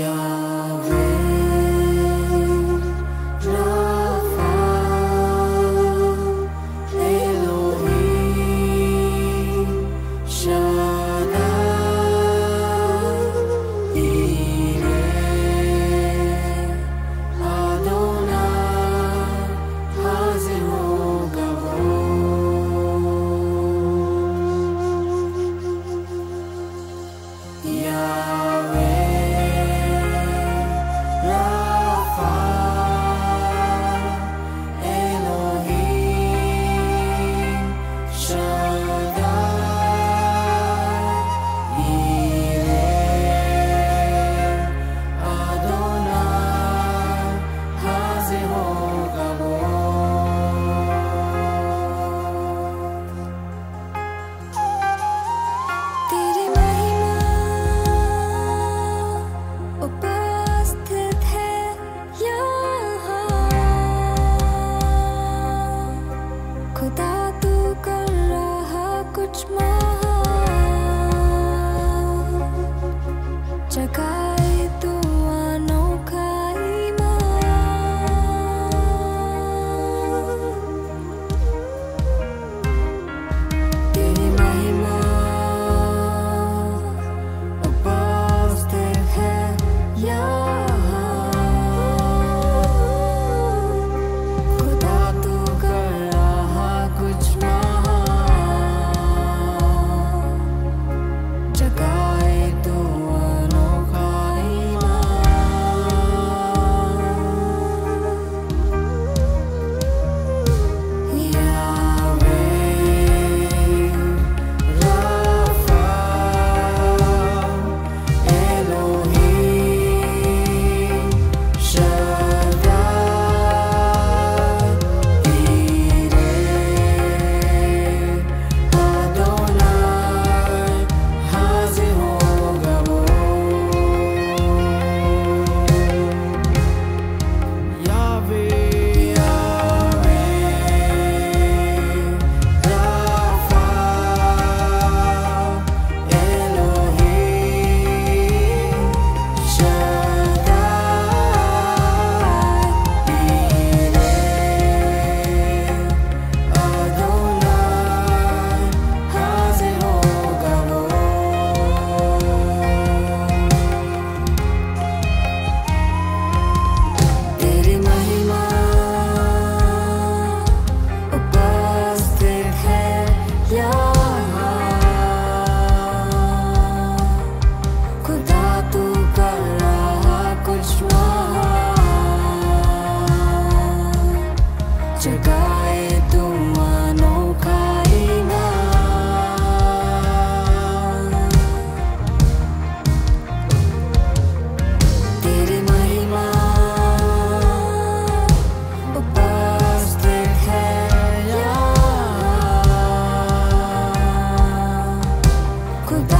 Maria. खुदा तू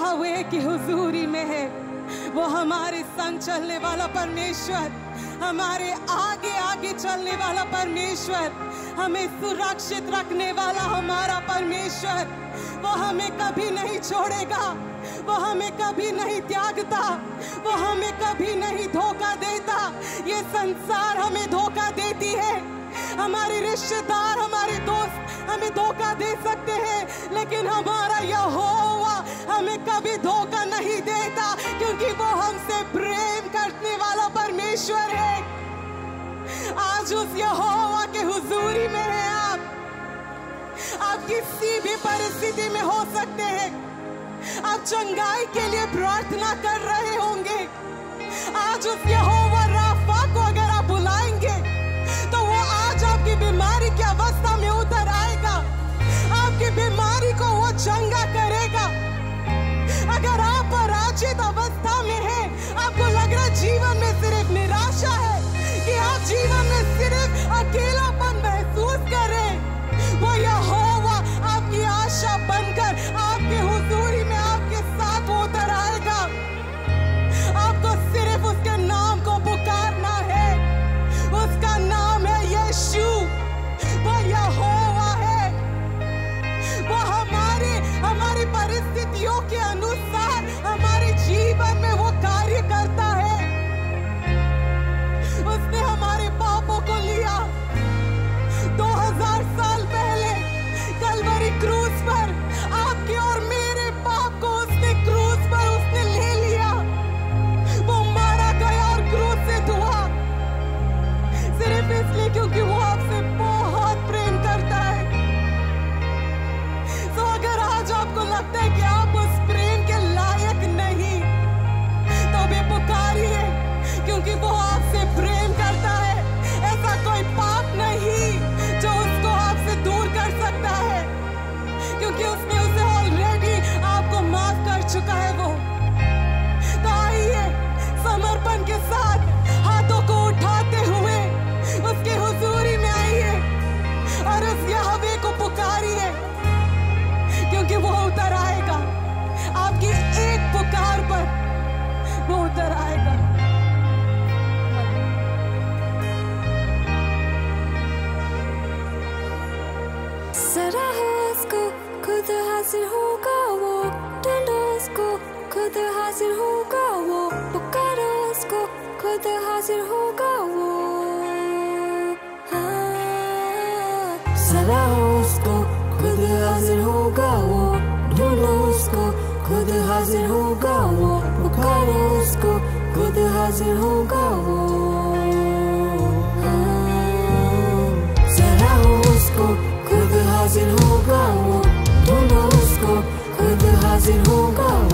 यहोवे की हुजूरी में है। वो हमारे संग चलने वाला परमेश्वर, हमारे आगे आगे चलने वाला परमेश्वर, हमें सुरक्षित रखने वाला हमारा परमेश्वर। वो हमें कभी नहीं छोड़ेगा, वो हमें कभी नहीं त्यागता, वो हमें कभी नहीं धोखा देता। ये संसार हमें धोखा देती है। हमारे रिश्तेदार, हमारे दोस्त हमें धोखा दे सकते हैं, लेकिन हमारा यहोवा हमें कभी धोखा नहीं देता, क्योंकि वो हमसे प्रेम करने वाला परमेश्वर है। आज उस यहोवा के हुजूरी में है आप। आप किसी भी परिस्थिति में हो सकते हैं। आप चंगाई के लिए प्रार्थना कर रहे होंगे। आज उस यहोवा राफा को अगर हाजिर होगा वो ढूंढो उसको, खुद हाजिर होगा वो, पुकारो उसको, खुद हाजिर होगा वो हाँ। हो उसको, खुद हाजिर होगा वो, ढूंढो उसको, खुद हाजिर होगा वो, पुकारो उसको, खुद हाजिर होगा वो How's it all go?